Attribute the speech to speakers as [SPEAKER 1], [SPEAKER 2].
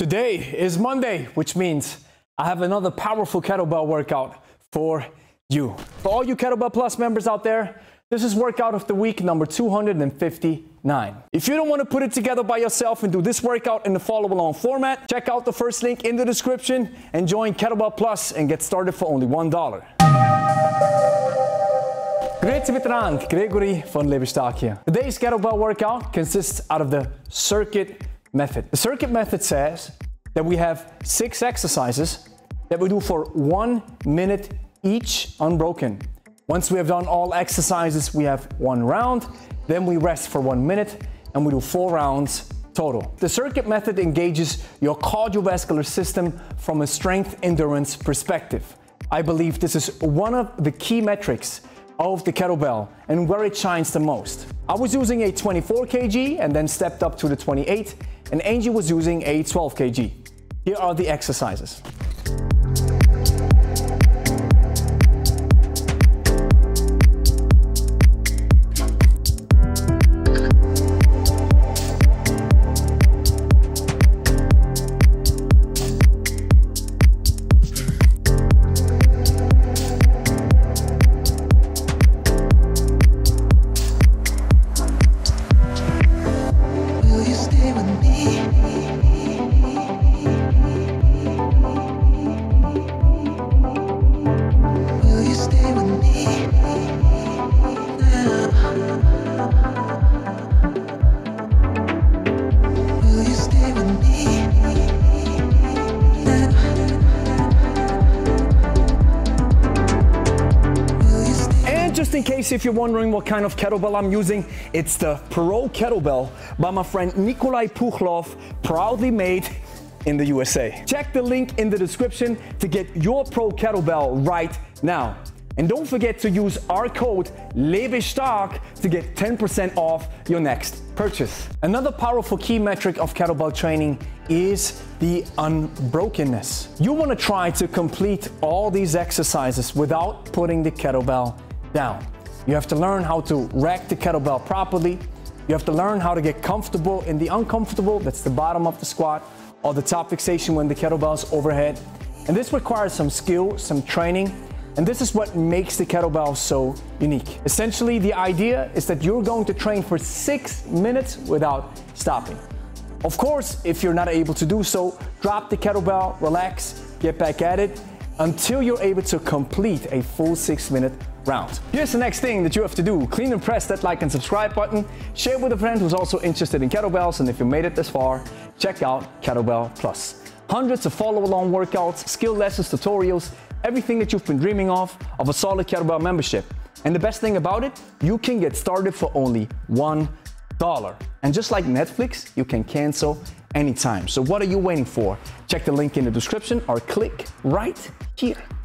[SPEAKER 1] Today is Monday, which means I have another powerful kettlebell workout for you. For all you Kettlebell Plus members out there, this is workout of the week number 259. If you don't want to put it together by yourself and do this workout in the follow along format, check out the first link in the description and join Kettlebell Plus and get started for only $1. Grüezi miteinander, Gregory von Lebe Stark here. Today's kettlebell workout consists out of the circuit method. The circuit method says that we have six exercises that we do for one minute each unbroken. Once we have done all exercises, we have one round, then we rest for one minute and we do four rounds total. The circuit method engages your cardiovascular system from a strength endurance perspective. I believe this is one of the key metrics of the kettlebell and where it shines the most. I was using a 24 kg and then stepped up to the 28 and Angie was using a 12 kg. Here are the exercises. In case if you're wondering what kind of kettlebell I'm using, it's the Pro Kettlebell by my friend Nikolai Pukhlov, proudly made in the USA. Check the link in the description to get your Pro Kettlebell right now. And don't forget to use our code LEBESTARK to get 10% off your next purchase. Another powerful key metric of kettlebell training is the unbrokenness. You want to try to complete all these exercises without putting the kettlebell down. You have to learn how to rack the kettlebell properly. You have to learn how to get comfortable in the uncomfortable, that's the bottom of the squat, or the top fixation when the kettlebell's overhead. And this requires some skill, some training, and this is what makes the kettlebell so unique. Essentially, the idea is that you're going to train for six minutes without stopping. Of course, if you're not able to do so, drop the kettlebell, relax, get back at it until you're able to complete a full six minute round. Here's the next thing that you have to do. Clean and press that like and subscribe button. Share with a friend who's also interested in kettlebells. And if you made it this far, check out Kettlebell Plus. Hundreds of follow along workouts, skill lessons, tutorials, everything that you've been dreaming of, of a solid kettlebell membership. And the best thing about it, you can get started for only one dollar. And just like Netflix, you can cancel anytime. So what are you waiting for? Check the link in the description or click right here.